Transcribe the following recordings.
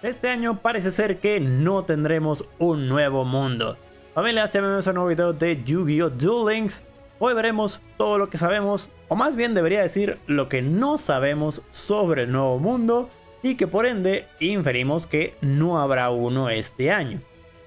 Este año parece ser que no tendremos un nuevo mundo. Familia, bienvenidos a un nuevo video de Yu-Gi-Oh! Duel Links. Hoy veremos todo lo que sabemos, o más bien debería decir lo que no sabemos sobre el nuevo mundo y que por ende inferimos que no habrá uno este año.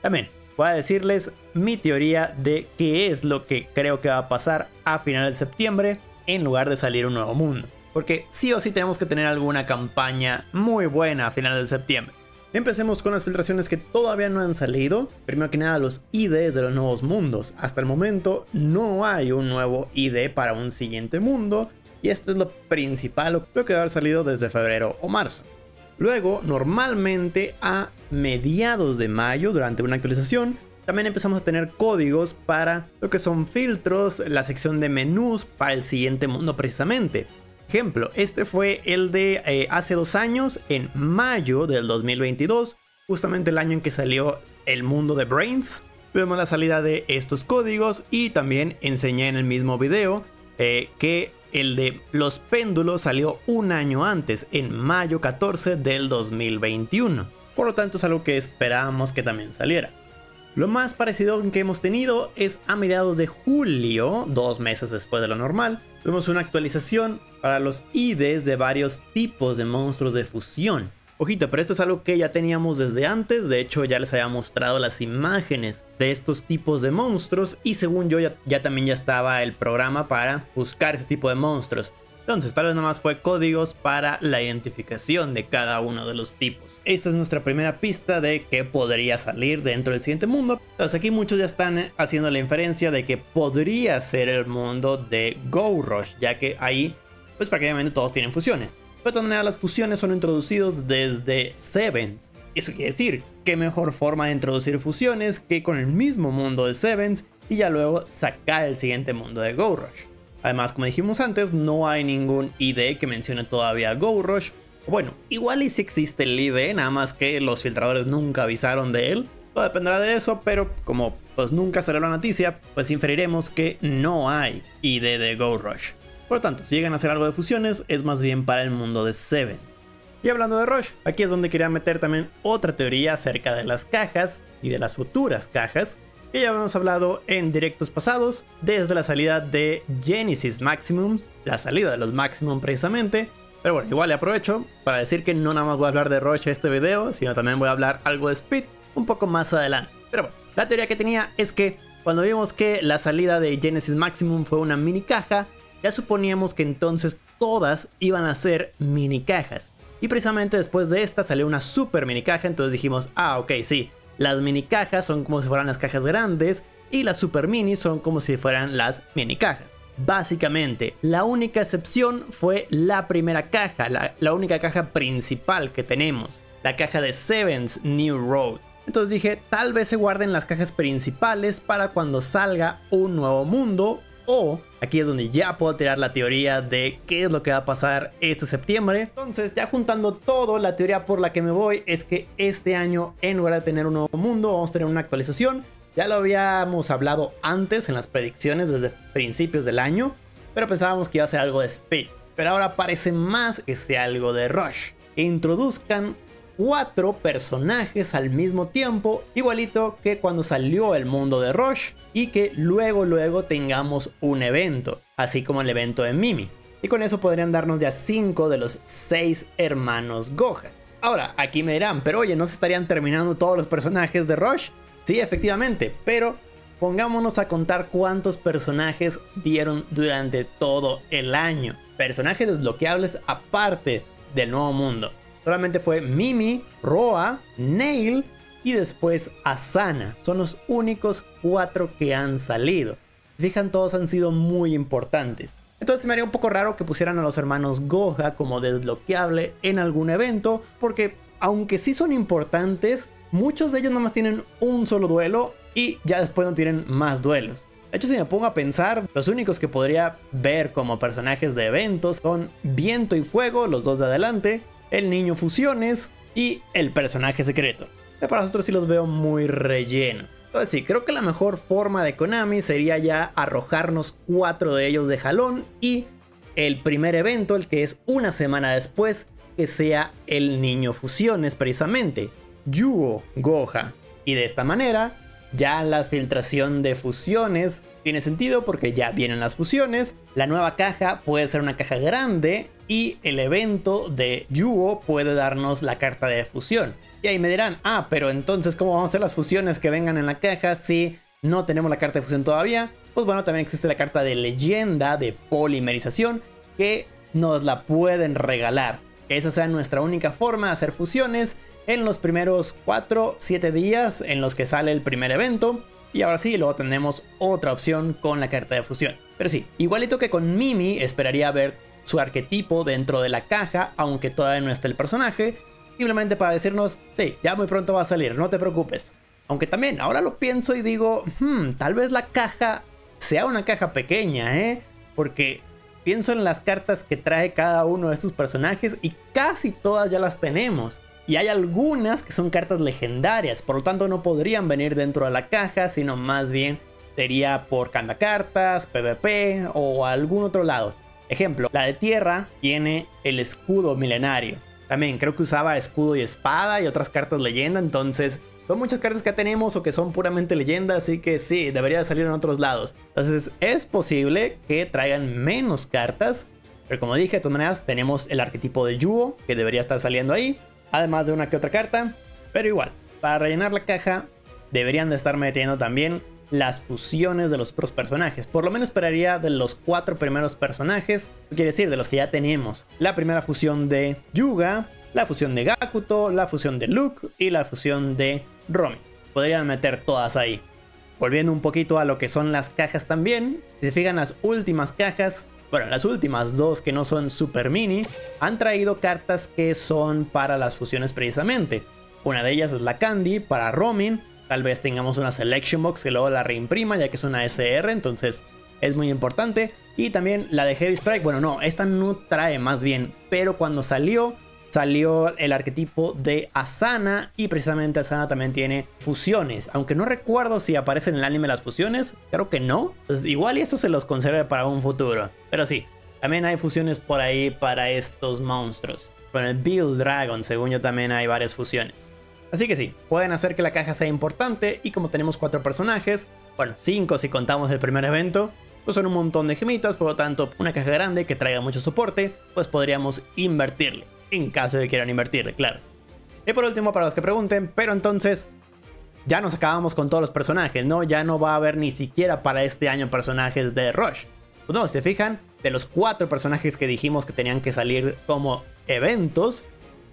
También voy a decirles mi teoría de qué es lo que creo que va a pasar a finales de septiembre en lugar de salir un nuevo mundo. Porque sí o sí tenemos que tener alguna campaña muy buena a finales de septiembre. Empecemos con las filtraciones que todavía no han salido. Primero que nada los IDs de los nuevos mundos. Hasta el momento no hay un nuevo ID para un siguiente mundo. Y esto es lo principal, lo que va a haber salido desde febrero o marzo. Luego, normalmente a mediados de mayo, durante una actualización, también empezamos a tener códigos para lo que son filtros, la sección de menús para el siguiente mundo precisamente este fue el de eh, hace dos años, en mayo del 2022, justamente el año en que salió el mundo de Brains. Vemos la salida de estos códigos y también enseñé en el mismo video eh, que el de los péndulos salió un año antes, en mayo 14 del 2021. Por lo tanto es algo que esperábamos que también saliera. Lo más parecido que hemos tenido es a mediados de julio, dos meses después de lo normal, tuvimos una actualización para los IDs de varios tipos de monstruos de fusión. Ojito, pero esto es algo que ya teníamos desde antes, de hecho ya les había mostrado las imágenes de estos tipos de monstruos y según yo ya, ya también ya estaba el programa para buscar ese tipo de monstruos. Entonces tal vez nomás fue códigos para la identificación de cada uno de los tipos. Esta es nuestra primera pista de que podría salir dentro del siguiente mundo. Entonces aquí muchos ya están haciendo la inferencia de que podría ser el mundo de Go Rush, ya que ahí pues prácticamente todos tienen fusiones. de todas maneras las fusiones son introducidos desde Sevens. Eso quiere decir, qué mejor forma de introducir fusiones que con el mismo mundo de Sevens y ya luego sacar el siguiente mundo de Go Rush. Además, como dijimos antes, no hay ningún ID que mencione todavía Go Rush, bueno, igual y si existe el ID, nada más que los filtradores nunca avisaron de él. Todo dependerá de eso, pero como pues nunca salió la noticia, pues inferiremos que no hay ID de Go Rush. Por lo tanto, si llegan a hacer algo de fusiones, es más bien para el mundo de Sevens. Y hablando de Rush, aquí es donde quería meter también otra teoría acerca de las cajas y de las futuras cajas, que ya hemos hablado en directos pasados, desde la salida de Genesis Maximum, la salida de los Maximum precisamente, pero bueno, igual le aprovecho para decir que no nada más voy a hablar de Roche este video, sino también voy a hablar algo de Speed un poco más adelante. Pero bueno, la teoría que tenía es que cuando vimos que la salida de Genesis Maximum fue una mini caja, ya suponíamos que entonces todas iban a ser mini cajas. Y precisamente después de esta salió una super mini caja, entonces dijimos, ah, ok, sí, las mini cajas son como si fueran las cajas grandes y las super mini son como si fueran las mini cajas. Básicamente, la única excepción fue la primera caja, la, única caja principal que tenemos, la caja de Sevens New Road. Entonces dije, tal vez se guarden las cajas principales para cuando salga un nuevo mundo o aquí es donde ya puedo tirar la teoría de qué es lo que va a pasar este septiembre. Entonces, ya juntando todo, la teoría por la que me voy es que este año, en lugar de tener un nuevo mundo, vamos a tener una actualización ya lo habíamos hablado antes en las predicciones desde principios del año, pero pensábamos que iba a ser algo de Speed. Pero ahora parece más que sea algo de Rush. Introduzcan cuatro personajes al mismo tiempo, igualito que cuando salió el mundo de Rush, y que luego luego tengamos un evento, así como el evento de Mimi. Y con eso podrían darnos ya cinco de los seis hermanos Gohan. Ahora, aquí me dirán, pero oye, ¿no se estarían terminando todos los personajes de Rush? Sí, efectivamente, pero pongámonos a contar cuántos personajes dieron durante todo el año. Personajes desbloqueables aparte del nuevo mundo. Solamente fue Mimi, Roa, Nail y después Asana. Son los únicos cuatro que han salido. Fijan, todos han sido muy importantes. Entonces me haría un poco raro que pusieran a los hermanos Goha como desbloqueable en algún evento, porque aunque sí son importantes, muchos de ellos nomás tienen un solo duelo y ya después no tienen más duelos. De hecho, si me pongo a pensar, los únicos que podría ver como personajes de eventos son Viento y Fuego, los dos de adelante, el Niño Fusiones y el personaje secreto. Pero para nosotros sí los veo muy relleno. Entonces sí, creo que la mejor forma de Konami sería ya arrojarnos cuatro de ellos de jalón y el primer evento, el que es una semana después, que sea el niño fusiones precisamente, Yuo Goha. Y de esta manera, ya la filtración de fusiones tiene sentido porque ya vienen las fusiones. La nueva caja puede ser una caja grande y el evento de Yuo puede darnos la carta de fusión. Y ahí me dirán, ah, pero entonces, ¿cómo vamos a hacer las fusiones que vengan en la caja si no tenemos la carta de fusión todavía? Pues bueno, también existe la carta de leyenda de polimerización que nos la pueden regalar. Que esa sea nuestra única forma de hacer fusiones en los primeros 4-7 días en los que sale el primer evento. Y ahora sí, luego tenemos otra opción con la carta de fusión. Pero sí, igualito que con Mimi, esperaría ver su arquetipo dentro de la caja, aunque todavía no esté el personaje. Simplemente para decirnos, sí, ya muy pronto va a salir, no te preocupes. Aunque también, ahora lo pienso y digo, hmm, tal vez la caja sea una caja pequeña, ¿eh? Porque pienso en las cartas que trae cada uno de estos personajes y casi todas ya las tenemos. Y hay algunas que son cartas legendarias, por lo tanto no podrían venir dentro de la caja, sino más bien sería por cartas, PvP o algún otro lado. Ejemplo, la de tierra tiene el escudo milenario. También creo que usaba escudo y espada y otras cartas leyenda, entonces son muchas cartas que tenemos o que son puramente leyenda, así que sí, debería salir en otros lados. Entonces es posible que traigan menos cartas, pero como dije, de todas maneras tenemos el arquetipo de Yuo que debería estar saliendo ahí, además de una que otra carta, pero igual, para rellenar la caja deberían de estar metiendo también las fusiones de los otros personajes. Por lo menos esperaría de los cuatro primeros personajes, quiere decir de los que ya tenemos. La primera fusión de Yuga, la fusión de Gakuto, la fusión de Luke y la fusión de Romy. Podrían meter todas ahí. Volviendo un poquito a lo que son las cajas también, si se fijan las últimas cajas, bueno, las últimas dos que no son super mini, han traído cartas que son para las fusiones precisamente. Una de ellas es la Candy para Romin, tal vez tengamos una Selection Box que luego la reimprima ya que es una SR, entonces es muy importante. Y también la de Heavy Strike, bueno no, esta no trae más bien, pero cuando salió salió el arquetipo de Asana y precisamente Asana también tiene fusiones, aunque no recuerdo si aparecen en el anime las fusiones, creo que no, igual y eso se los conserve para un futuro, pero sí, también hay fusiones por ahí para estos monstruos. Con el Bill Dragon, según yo, también hay varias fusiones. Así que sí, pueden hacer que la caja sea importante y como tenemos cuatro personajes, bueno, cinco si contamos el primer evento, pues son un montón de gemitas, por lo tanto, una caja grande que traiga mucho soporte, pues podríamos invertirle en caso de que quieran invertirle, claro. Y por último, para los que pregunten, pero entonces, ya nos acabamos con todos los personajes, ¿no? Ya no va a haber ni siquiera para este año personajes de Rush. Pues no, si se fijan, de los cuatro personajes que dijimos que tenían que salir como eventos,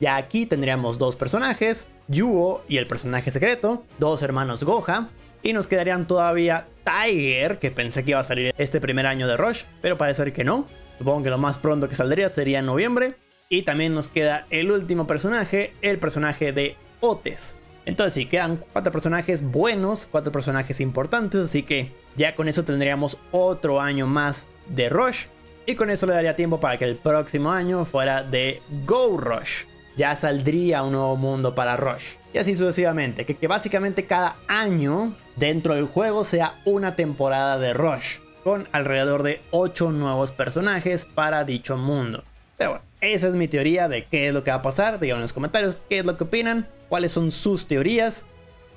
ya aquí tendríamos dos personajes, Yuo y el personaje secreto, dos hermanos Goha, y nos quedarían todavía Tiger, que pensé que iba a salir este primer año de Rush, pero parece que no. Supongo que lo más pronto que saldría sería en noviembre. Y también nos queda el último personaje, el personaje de Otes. Entonces sí, quedan cuatro personajes buenos, cuatro personajes importantes, así que ya con eso tendríamos otro año más de Rush. Y con eso le daría tiempo para que el próximo año fuera de Go Rush. Ya saldría un nuevo mundo para Rush. Y así sucesivamente, que, que básicamente cada año dentro del juego sea una temporada de Rush. Con alrededor de 8 nuevos personajes para dicho mundo. Pero bueno, esa es mi teoría de qué es lo que va a pasar. Díganme en los comentarios qué es lo que opinan, cuáles son sus teorías.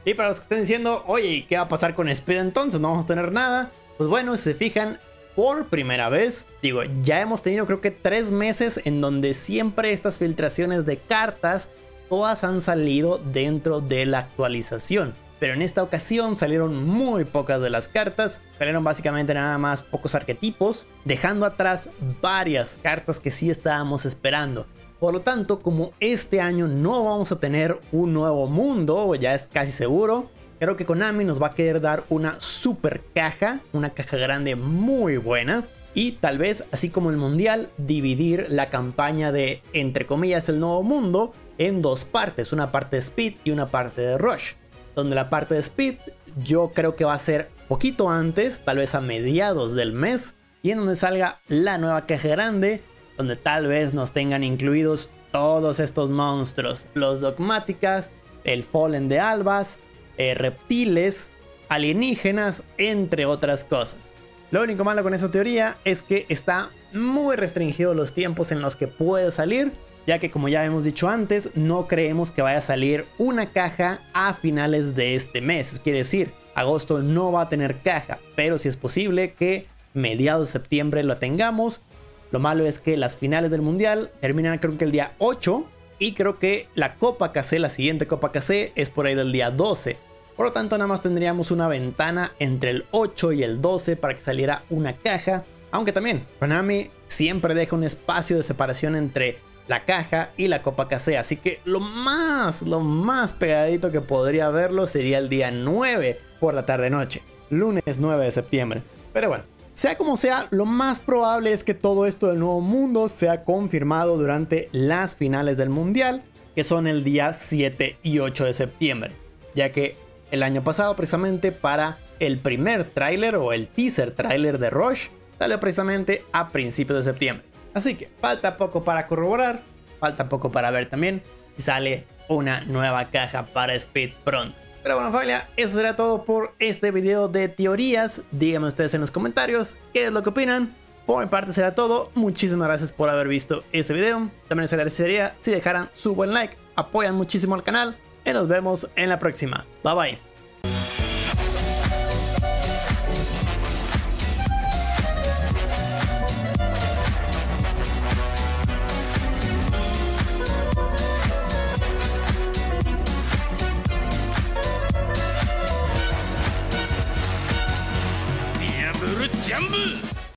Y para los que estén diciendo, oye, ¿qué va a pasar con Speed entonces? No vamos a tener nada. Pues bueno, si se fijan, por primera vez, digo, ya hemos tenido creo que tres meses en donde siempre estas filtraciones de cartas, todas han salido dentro de la actualización pero en esta ocasión salieron muy pocas de las cartas, salieron básicamente nada más pocos arquetipos, dejando atrás varias cartas que sí estábamos esperando. Por lo tanto, como este año no vamos a tener un nuevo mundo, ya es casi seguro, creo que Konami nos va a querer dar una super caja, una caja grande muy buena. Y tal vez, así como el mundial, dividir la campaña de, entre comillas, el nuevo mundo en dos partes, una parte de Speed y una parte de Rush donde la parte de Speed yo creo que va a ser poquito antes, tal vez a mediados del mes, y en donde salga la nueva caja grande, donde tal vez nos tengan incluidos todos estos monstruos, los dogmáticas, el Fallen de Albas, eh, reptiles, alienígenas, entre otras cosas. Lo único malo con esa teoría es que está muy restringido los tiempos en los que puede salir, ya que como ya hemos dicho antes, no creemos que vaya a salir una caja a finales de este mes. Quiere decir, agosto no va a tener caja, pero si es posible que mediados de septiembre lo tengamos. Lo malo es que las finales del mundial terminan creo que el día 8 y creo que la Copa KC, la siguiente Copa KC es por ahí del día 12. Por lo tanto nada más tendríamos una ventana entre el 8 y el 12 para que saliera una caja. Aunque también Konami siempre deja un espacio de separación entre la caja y la Copa KC. Así que lo más, lo más pegadito que podría verlo sería el día 9 por la tarde noche. Lunes 9 de septiembre. Pero bueno, sea como sea, lo más probable es que todo esto del nuevo mundo sea confirmado durante las finales del mundial, que son el día 7 y 8 de septiembre. Ya que el año pasado, precisamente para el primer tráiler o el teaser tráiler de Rush, salió precisamente a principios de septiembre. Así que falta poco para corroborar, falta poco para ver también si sale una nueva caja para Speed pronto. Pero bueno familia, eso será todo por este video de teorías. Díganme ustedes en los comentarios qué es lo que opinan. Por mi parte será todo. Muchísimas gracias por haber visto este video. También les agradecería si dejaran su buen like. Apoyan muchísimo al canal. Y nos vemos en la próxima. Bye bye.